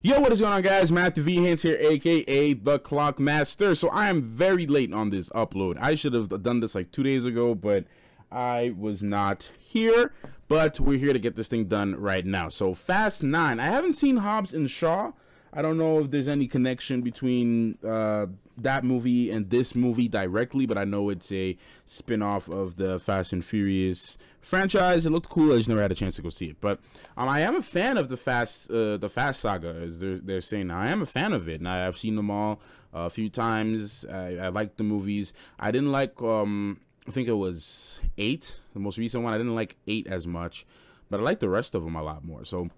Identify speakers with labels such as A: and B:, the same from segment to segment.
A: Yo, what is going on guys? Matthew V Haynes here, aka The Clock Master. So I am very late on this upload. I should have done this like two days ago, but I was not here. But we're here to get this thing done right now. So Fast 9. I haven't seen Hobbs and Shaw. I don't know if there's any connection between uh, that movie and this movie directly, but I know it's a spin-off of the Fast and Furious franchise. It looked cool. I just never had a chance to go see it. But um, I am a fan of the Fast uh, the Fast saga, as they're, they're saying. Now. I am a fan of it, and I, have seen them all uh, a few times. I, I like the movies. I didn't like, um, I think it was 8, the most recent one. I didn't like 8 as much, but I like the rest of them a lot more. So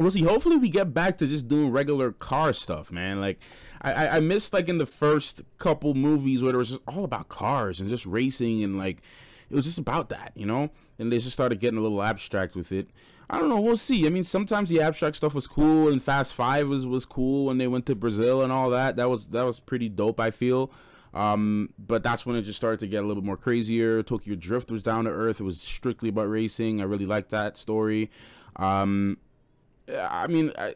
A: we'll see. Hopefully, we get back to just doing regular car stuff, man. Like, I, I missed like in the first couple movies where it was just all about cars and just racing and like it was just about that, you know. And they just started getting a little abstract with it. I don't know. We'll see. I mean, sometimes the abstract stuff was cool, and Fast Five was was cool when they went to Brazil and all that. That was that was pretty dope. I feel. Um, but that's when it just started to get a little bit more crazier. Tokyo Drift was down to earth. It was strictly about racing. I really liked that story. Um, I mean, I,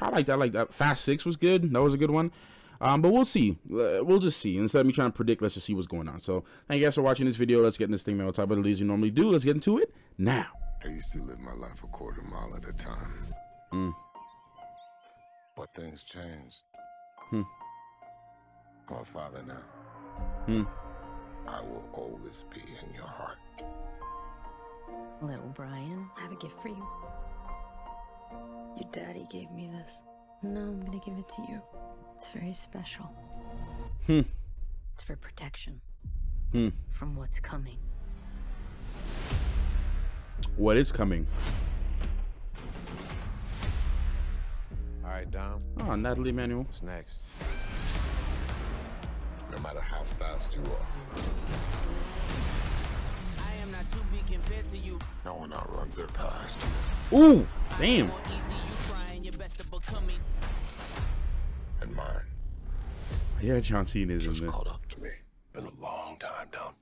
A: I like that. I like that. Fast Six was good. That was a good one. Um, but we'll see. Uh, we'll just see. Instead of me trying to predict, let's just see what's going on. So thank you guys for watching this video. Let's get in this thing, man. We'll talk about it as you normally do. Let's get into it now.
B: I used to live my life a quarter mile at a time.
A: Mm.
B: But things changed.
A: Hmm.
B: I'm a father now.
A: Hmm.
B: I will always be in your heart.
C: Little Brian, I have a gift for you.
D: Your daddy gave me this.
C: No, I'm gonna give it to you. It's very special.
A: Hmm.
C: It's for protection.
A: Hmm.
C: From what's coming.
A: What is coming?
E: All right, Dom.
A: Oh, Natalie Emmanuel.
E: What's next?
B: No matter how fast you are,
F: I am not to be compared to you.
B: no one outruns their past.
A: Ooh, damn.
F: Easy, you trying your best to become.
B: And mine
A: Yeah, John Cena is in
B: just
A: this.
B: caught up to me.
E: Been a long time, Dom.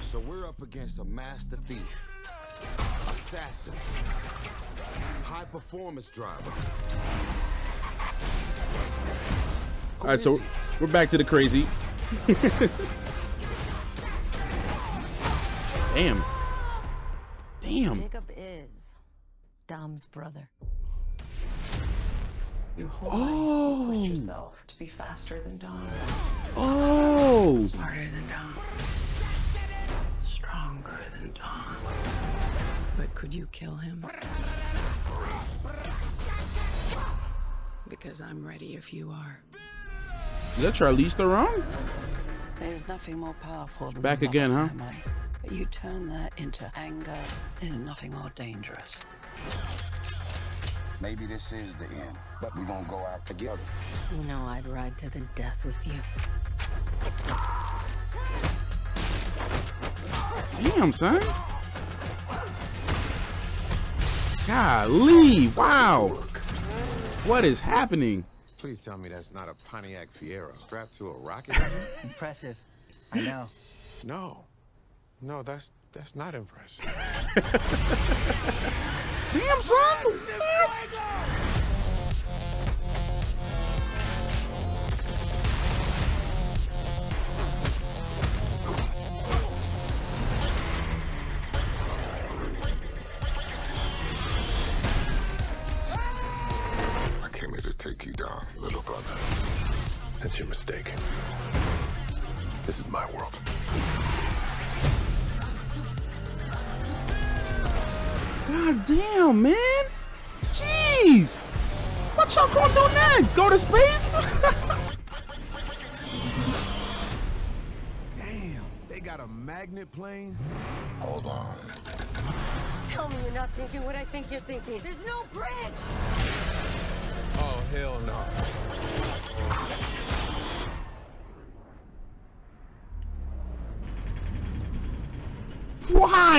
G: So we're up against a master thief, assassin, high performance driver.
A: All right, so we're back to the crazy. Damn. Damn.
C: Jacob is Dom's brother.
D: Your whole
A: Oh.
D: life you yourself to be faster than Dom,
A: Oh.
D: smarter than Dom, stronger than Dom. But could you kill him? Because I'm ready if you are.
A: Is that Charlize Theron?
H: There's nothing more powerful than
A: Back again, huh?
H: family. But you turn that into anger. There's nothing more dangerous.
G: Maybe this is the end, but we're gonna go out together.
C: You know I'd ride to the death with you.
A: Damn, son. Golly, wow. What is happening?
E: Please tell me that's not a Pontiac Fiero strapped to a rocket engine?
I: Impressive. I know.
E: no. No, that's that's not impressive.
A: Damn, son.
E: That's your mistake. This is my world.
A: God damn, man. Jeez. What y'all gonna do next? Go to space?
G: Damn, they got a magnet plane?
B: Hold on.
C: Tell me you're not thinking what I think you're thinking. There's no bridge!
E: Oh, hell no.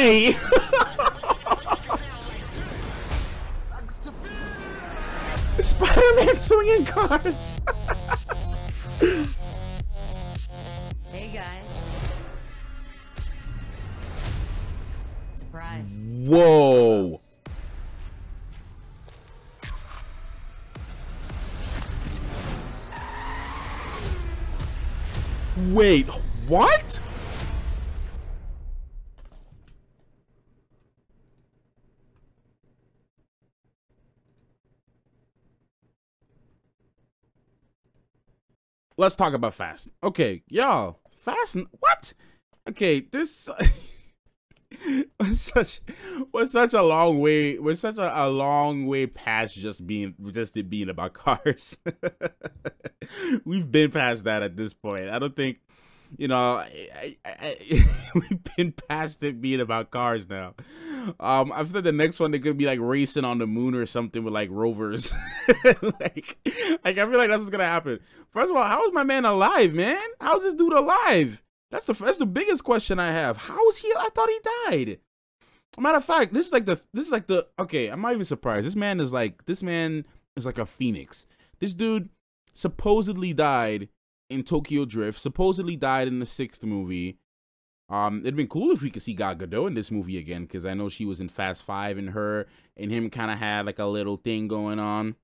A: Why? Spider-Man swinging cars.
C: hey guys. Surprise.
A: Whoa. Wait, what? Let's talk about Fast. Okay, y'all, Fast. What? Okay, this was such was such a long way. Was such a, a long way past just being just it being about cars. We've been past that at this point. I don't think you know, I, I, I, we've been past it being about cars now. Um, I feel the next one they're gonna be like racing on the moon or something with like rovers. like, like I feel like that's what's gonna happen. First of all, how is my man alive, man? How's this dude alive? That's the that's the biggest question I have. How is he? I thought he died. Matter of fact, this is like the this is like the okay. I'm not even surprised. This man is like this man is like a phoenix. This dude supposedly died in Tokyo Drift, supposedly died in the sixth movie. Um, it'd been cool if we could see Gal Gadot in this movie again, because I know she was in Fast Five, and her and him kind of had like a little thing going on,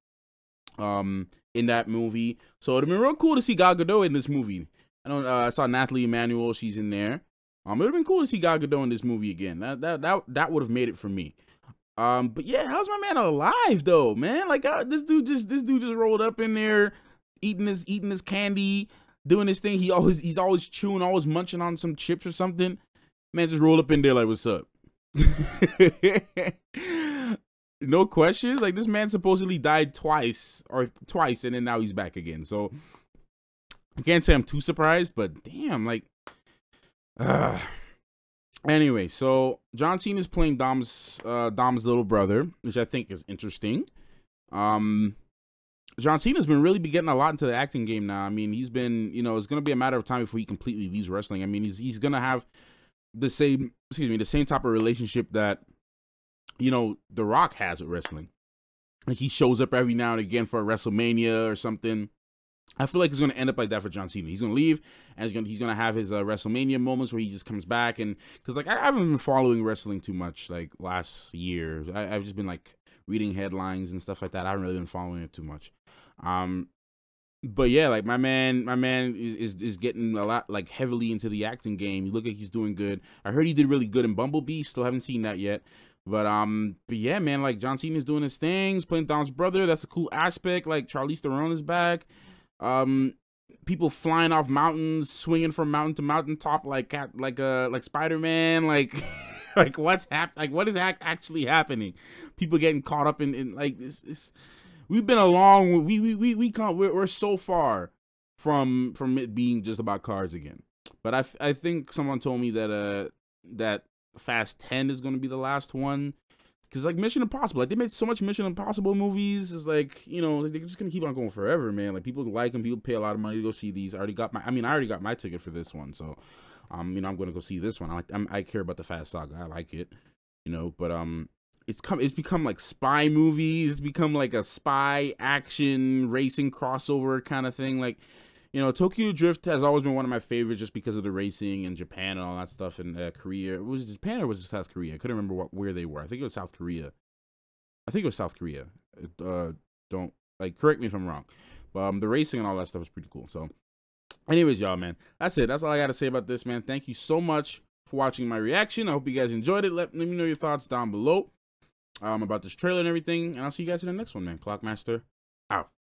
A: um, in that movie. So it'd been real cool to see Gal Gadot in this movie. I know uh, I saw Natalie Emmanuel; she's in there. Um, it'd been cool to see Gal Gadot in this movie again. That that that that would have made it for me. Um, but yeah, how's my man alive though, man? Like uh, this dude just this dude just rolled up in there eating his eating his candy, doing his thing. He always he's always chewing, always munching on some chips or something. Man, just roll up in there like, "What's up?" no questions. Like this man supposedly died twice or twice, and then now he's back again. So I can't say I'm too surprised, but damn, like, uh. Anyway, so John Cena is playing Dom's uh, Dom's little brother, which I think is interesting. Um, John Cena's been really be getting a lot into the acting game now. I mean, he's been, you know, it's gonna be a matter of time before he completely leaves wrestling. I mean, he's he's gonna have the same, excuse me, the same type of relationship that you know The Rock has with wrestling. Like he shows up every now and again for a WrestleMania or something. I feel like it's gonna end up like that for John Cena. He's gonna leave, and he's gonna he's gonna have his uh, WrestleMania moments where he just comes back and because like I, I, haven't been following wrestling too much like last year. I, I've just been like reading headlines and stuff like that. I haven't really been following it too much. Um, but yeah, like my man, my man is, is, is getting a lot like heavily into the acting game. You look like he's doing good. I heard he did really good in Bumblebee. Still haven't seen that yet. But um, but yeah, man, like John Cena is doing his things, playing Dom's brother. That's a cool aspect. Like Charlize Theron is back. Um, people flying off mountains, swinging from mountain to mountain top like like uh like Spider Man. Like like what's hap- Like what is actually happening? People getting caught up in in like this. this we've been a long we we we we can't we're, we're so far from from it being just about cars again. But I I think someone told me that uh that Fast 10 is going to be the last one cuz like Mission Impossible like they made so much Mission Impossible movies is like, you know, they're just going to keep on going forever, man. Like people like them, people pay a lot of money to go see these. I already got my I mean, I already got my ticket for this one, so um you know, I'm going to go see this one. I like I'm, I care about the Fast Saga. I like it, you know, but um it's come it's become like spy movies. It's become like a spy action racing crossover kind of thing. Like you know tokyo drift has always been one of my favorites just because of the racing and japan and all that stuff in uh, korea. Was japan or was it south korea? I couldn't remember what where they were. I think it was south korea. I think it was south korea. Uh don't like correct me if i'm wrong but um the racing and all that stuff is pretty cool. So anyways y'all man that's it that's all i got to say about this man thank you so much for watching my reaction i hope you guys enjoyed it let, let me know your thoughts down below um, about this trailer and everything. And I'll see you guys in the next one, man. Clockmaster out.